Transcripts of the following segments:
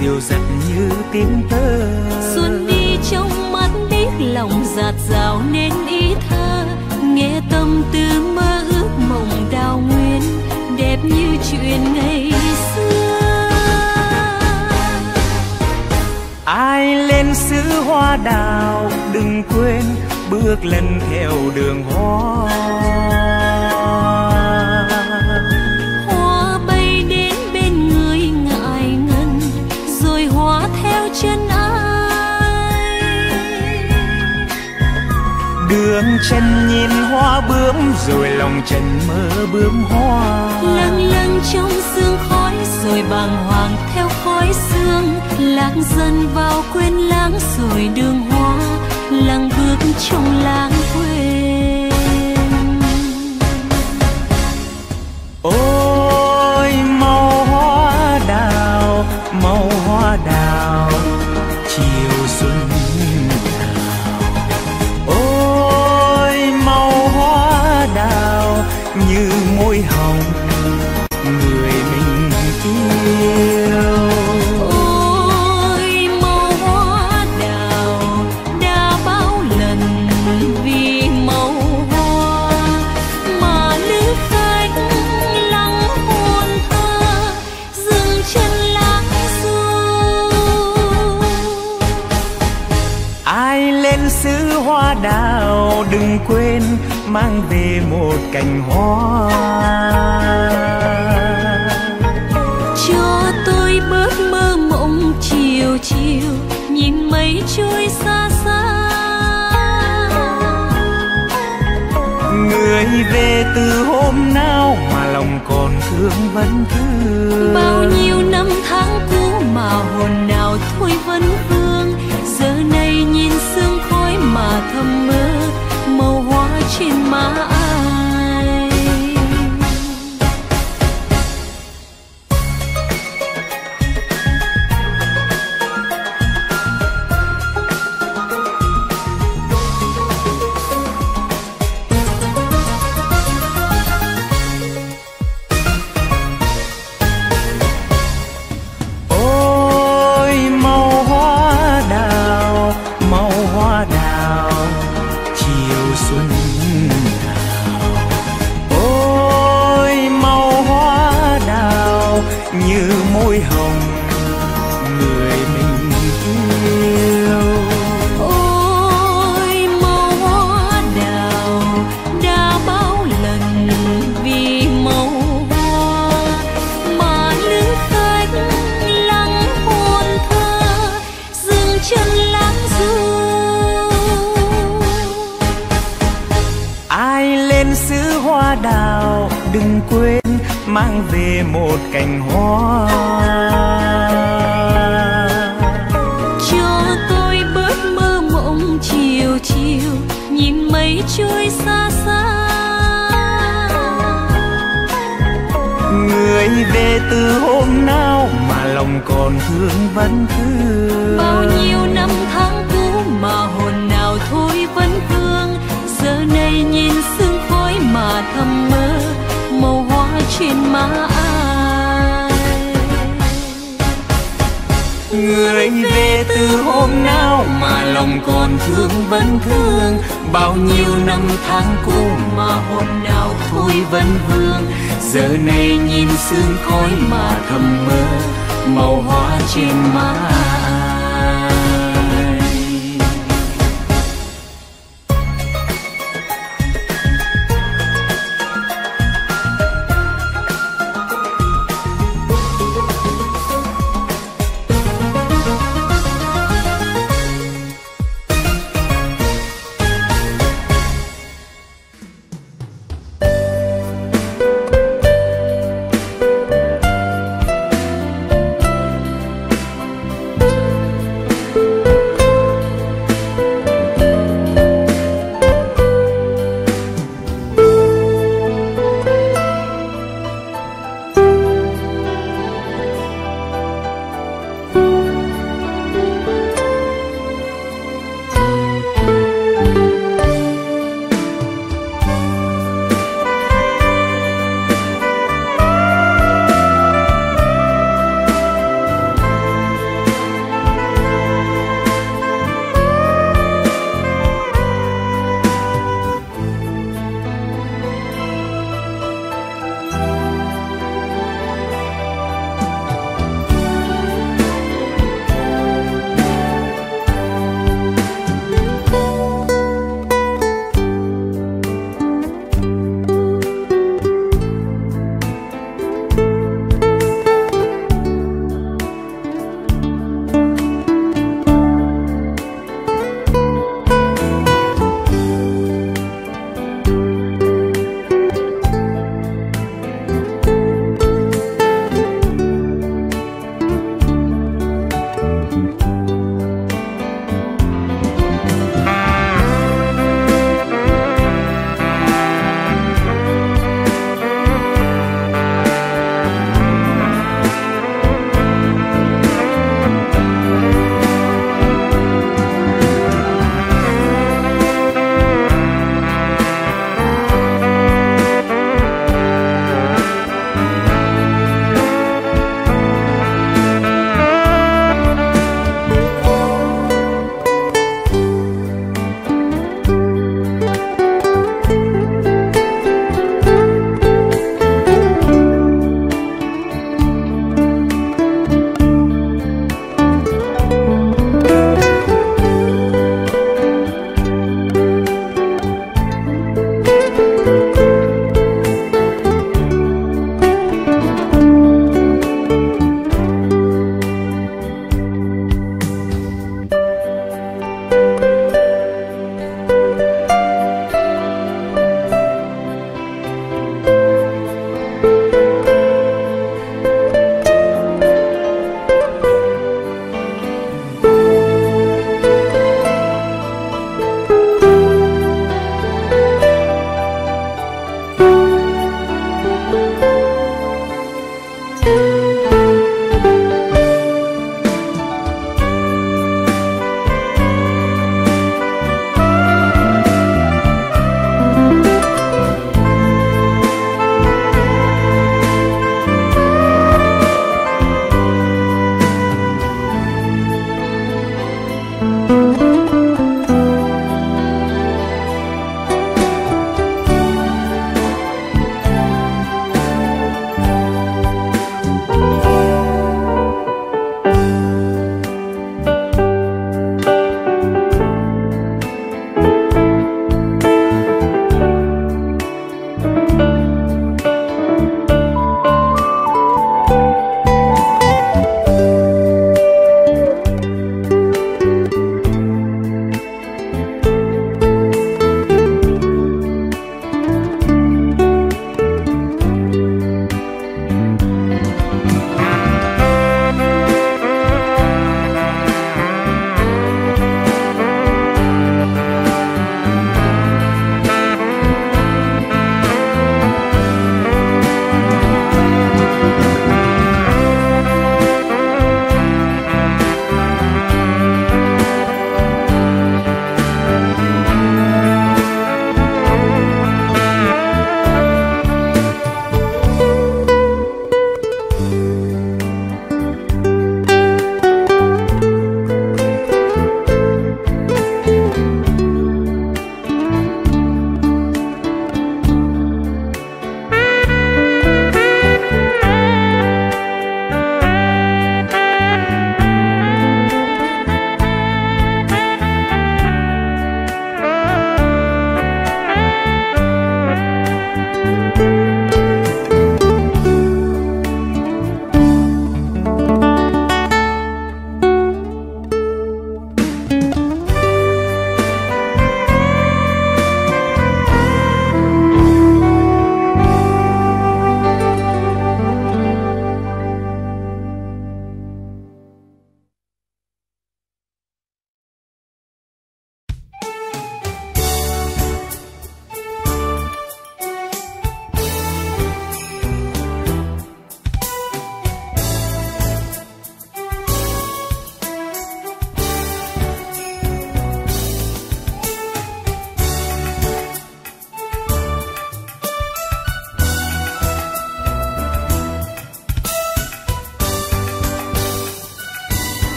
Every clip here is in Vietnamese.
diều dặt như tiếng tơ. Xuân đi trong mắt biết lòng giạt rào nên ý thơ. Nghe tâm tư mơ ước mộng đào nguyên đẹp như chuyện ngày xưa. Ai lên xứ hoa đào đừng quên bước lần theo đường hoa nương chân nhìn hoa bướm, rồi lòng trần mơ bướm hoa. Lâng lâng trong sương khói, rồi bàng hoàng theo khói sương. Lạc dần vào quên lãng rồi đường hoa. Lặng bước trong lãng quên trôi xa xa. Người về từ hôm nào mà lòng còn thương vẫn thương bao nhiêu năm tháng cũ mà hồn nào thôi vẫn vương? Giờ này nhìn sương khói mà thầm mơ màu hoa trên má về từ hôm nào mà lòng còn thương vẫn thương? Bao nhiêu năm tháng cũ mà hồn nào thôi vẫn vương giờ này nhìn sương khói mà thầm mơ màu hoa trên má ai? Người về từ hôm nào mà lòng còn thương vẫn thương? bao nhiêu năm tháng cũ mà hồn nào thôi vẫn vương giờ này nhìn sương khói mà thầm mơ màu hoa trên má.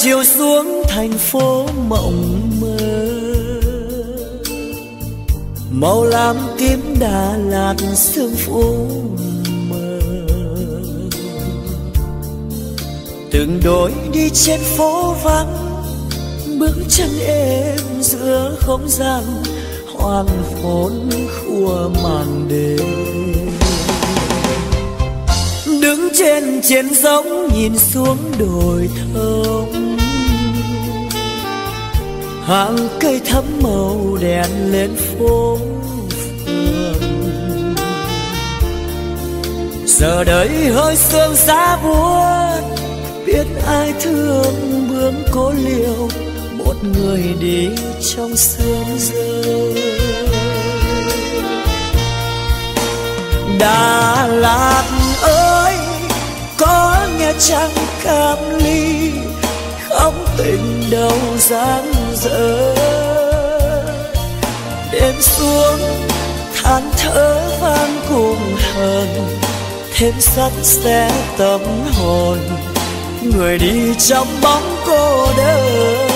Chiều xuống thành phố mộng mơ. Màu lam tím đà lạt sương phủ mờ. Từng đôi đi trên phố vắng, bước chân êm giữa không gian hoàng hôn khua màn đêm. Đứng trên chiến giống nhìn xuống đồi thông hàng cây thắm màu đèn lên phố phường. Giờ đây hơi sương giá buốt, biết ai thương bướm cố liều, một người đi trong sương rơi. Đà Lạt ơi, có nghe trăng cam ly không tình đâu dáng dở. Đêm xuống, than thở vang cùng hờn. Thêm sắt xe tâm hồn, người đi trong bóng cô đơn.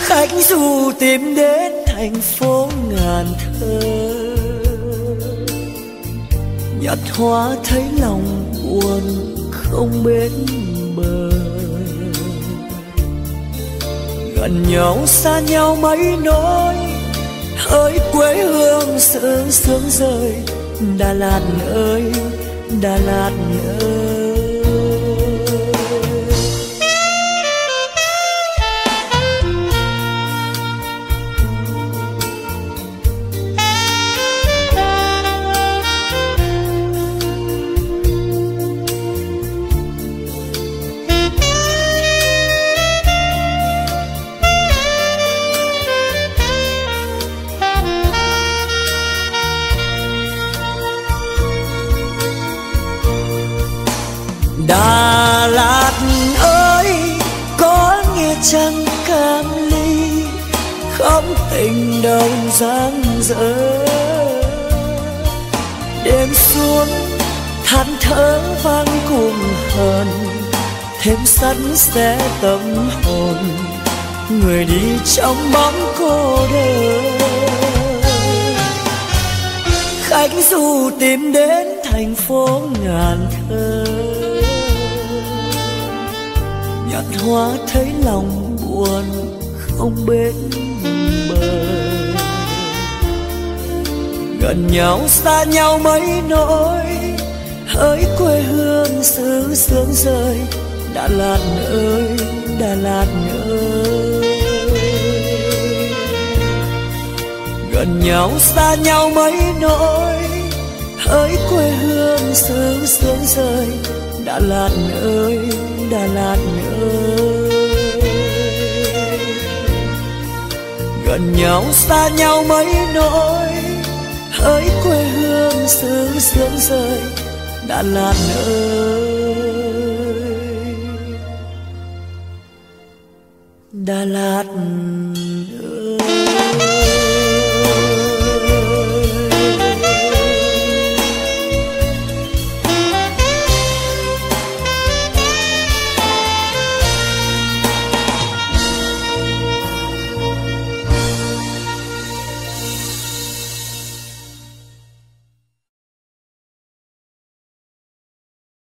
Khách du tìm đến thành phố ngàn thơ. Nhặt hoa thấy lòng buồn không bến bờ. Gần nhau, xa nhau mấy nỗi, hỡi quê hương sự sướng rơi. Đà lạt ơi, đà lạt ơi. Cam ly không tình đâu dang dở. Đêm xuống, than thở vang cùng hờn, thêm sắt sẽ tâm hồn, người đi trong bóng cô đơn. Khách du tìm đến thành phố ngàn thơ nhặt hoa thấy lòng buồn không bên bờ. Gần nhau xa nhau mấy nỗi, hỡi quê hương xứ sương rơi. Đà lạt ơi, đà lạt ơi. Gần nhau xa nhau mấy nỗi, hỡi quê hương xứ sương rơi. Đà lạt ơi, đà lạt ơi. Gần nhau, xa nhau mấy nỗi. Hỡi quê hương xứ sương rơi đà lạt ơi đà lạt